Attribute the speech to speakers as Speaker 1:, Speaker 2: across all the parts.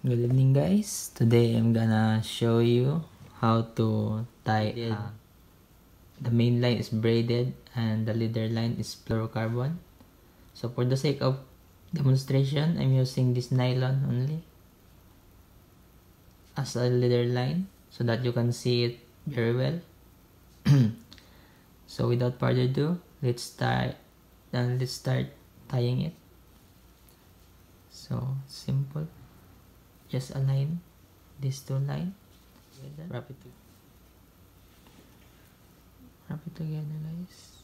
Speaker 1: Good evening guys. Today I'm gonna show you how to tie uh, the main line is braided and the leader line is fluorocarbon. So for the sake of demonstration, I'm using this nylon only as a leader line so that you can see it very well. so without further ado, let's start then let's start tying it. So simple. Just align these two lines. Wrap it wrap it together guys.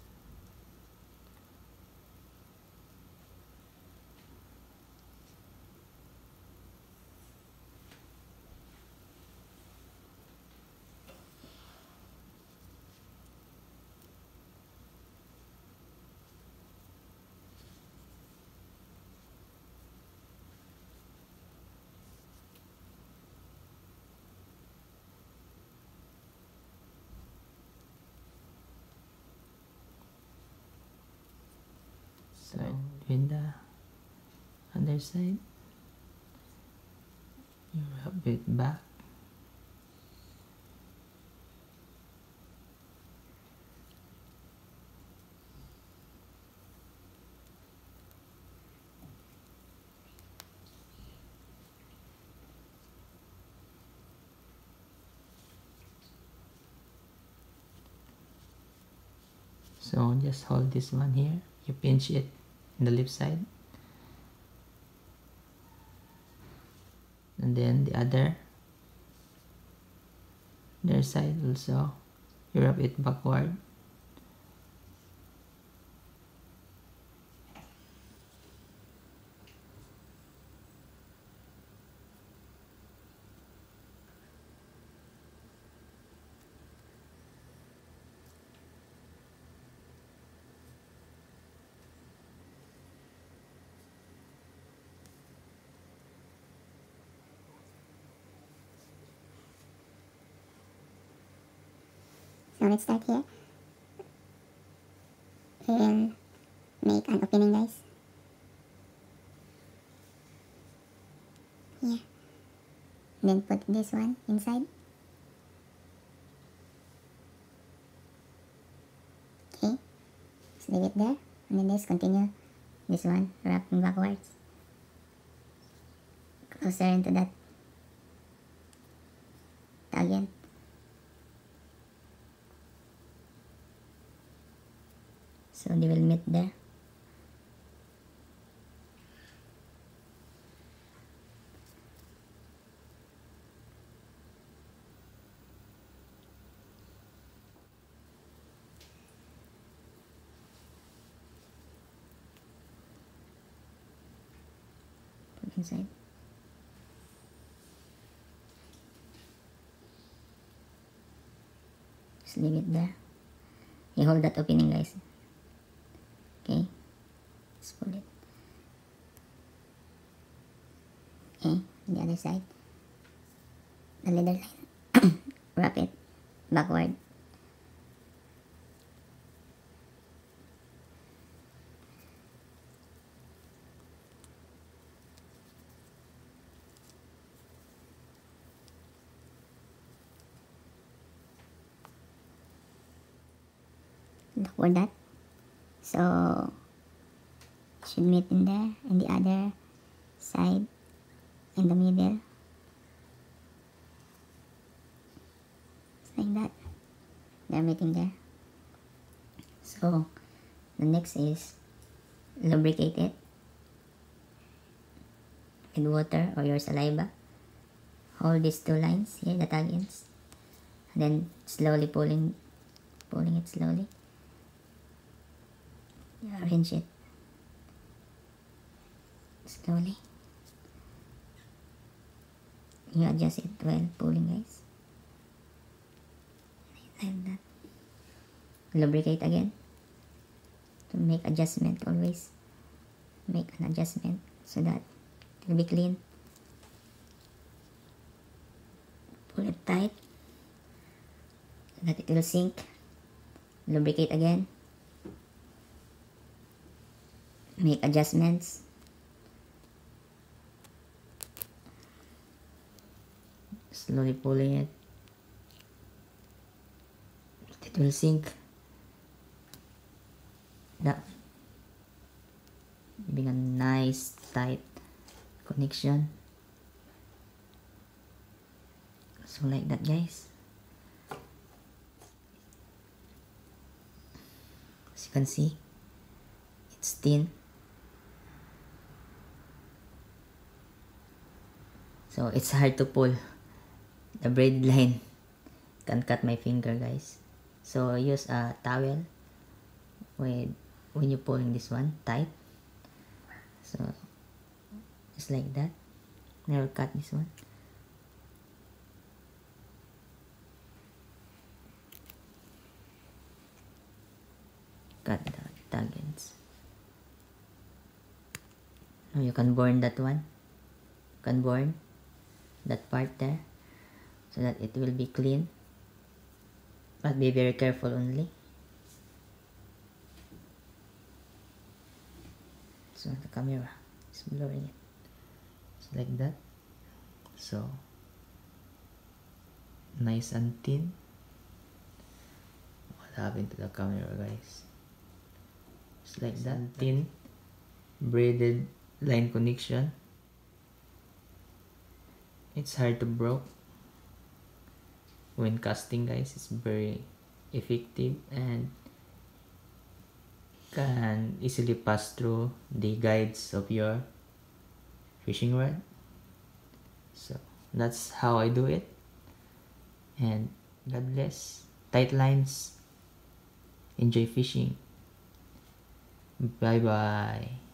Speaker 1: In the other side, you wrap it back. So just hold this one here, you pinch it in the left side. And then the other their side also, you wrap it backward.
Speaker 2: So let's here. We will make an opening guys. Here. Then put this one inside. Okay. Just leave it there. And then just continue this one wrapping backwards. Closer into that again. So they will meet there. Inside. Just leave it there. You hold that opening guys. Okay. Pull it. Okay, the other side. The leader line. Wrap it backward. For that. So should meet in there in the other side in the middle. Like that. They're meeting there. So the next is lubricate it with water or your saliva. Hold these two lines here, the tag ends. And then slowly pulling pulling it slowly arrange it. Slowly. You adjust it while pulling guys. Like that. Lubricate again. To make adjustment always. Make an adjustment so that it will be clean. Pull it tight. So that it will sink. Lubricate again make adjustments? Slowly pulling it. It will sink. That giving a nice tight connection. So like that guys. As you can see it's thin so it's hard to pull the braid line. Can't cut my finger guys. So use a towel with when you're pulling this one tight. So just like that. Never cut this one. Cut the tag ends now you can burn that one. You can burn that part there so that it will be clean but be very careful only so the camera is blurring it
Speaker 1: Just like that. So, nice and thin. What happened to the camera, guys? Just like that, thin, braided line connection. It's hard to broke. When casting, guys, it's very effective and can easily pass through the guides of your fishing rod. So that's how I do it. And God bless. Tight lines. Enjoy fishing. Bye bye.